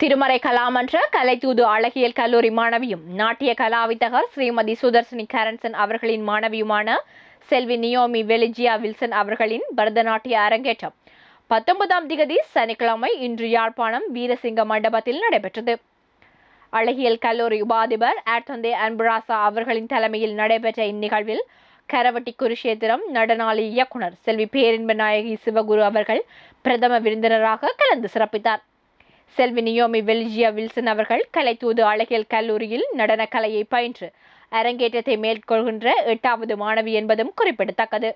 திருமறை கலாமன்ற கலைத்தூது அழகியல் கல்லூரி மாணவியும் நாட்டிய கலாவித்தகர் ஸ்ரீமதி சுதர்சினி கரன்சன் அவர்களின் மாணவியுமான செல்வி நியோமி வெலிஜியா வில்சன் அவர்களின் பரதநாட்டிய அரங்கேற்றம். பத்தொன்பதாம் திகதி சனிக்கிழமை இன்று யாழ்ப்பாணம் வீரசிங்க மண்டபத்தில் நடைபெற்றது. அழகியல் கல்லூரி உபாதிபர் ஆர்தந்தே அன்புராசா அவர்களின் தலைமையில் நடைபெற்ற இந்நிகழ்வில் கரவட்டி குருஷேத்திரம் நடனாளி இயக்குனர் செல்வி பேரின்ப நாயகி சிவகுரு அவர்கள் பிரதம விருந்தினராக கலந்து சிறப்பித்தார். செல்வி நியோமி வெல்ஜியா வில்சன் அவர்கள் கலைத்தூது அழகியல் கல்லூரியில் நடனக்கலையை பயின்று. அரங்கேற்றத்தை மேற்கொள்கின்ற எட்டாவது மாணவி என்பதும் குறிப்பிடத்தக்கது.